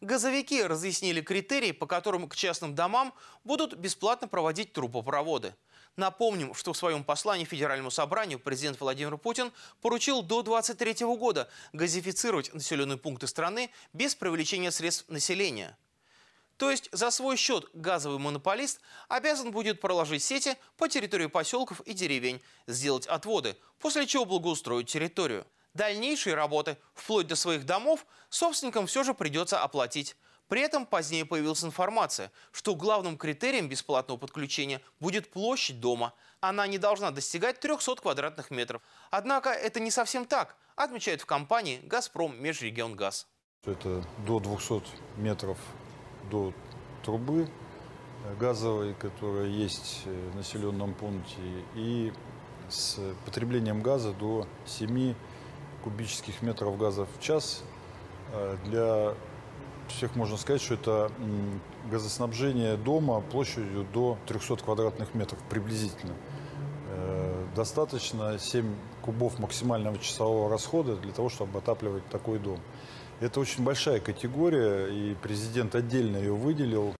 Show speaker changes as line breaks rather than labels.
Газовики разъяснили критерии, по которым к частным домам будут бесплатно проводить трубопроводы. Напомним, что в своем послании Федеральному собранию президент Владимир Путин поручил до 2023 года газифицировать населенные пункты страны без привлечения средств населения. То есть за свой счет газовый монополист обязан будет проложить сети по территории поселков и деревень, сделать отводы, после чего благоустроить территорию. Дальнейшие работы, вплоть до своих домов, собственникам все же придется оплатить. При этом позднее появилась информация, что главным критерием бесплатного подключения будет площадь дома. Она не должна достигать 300 квадратных метров. Однако это не совсем так, отмечает в компании «Газпром Межрегионгаз».
Это до 200 метров до трубы газовой, которая есть в населенном пункте, и с потреблением газа до 7 кубических метров газа в час. Э, Для всех можно сказать, что это газоснабжение дома площадью до 300 квадратных метров приблизительно. Э, Достаточно 7 кубов максимального часового расхода для того, чтобы отапливать такой дом. Это очень большая категория, и президент отдельно ее выделил.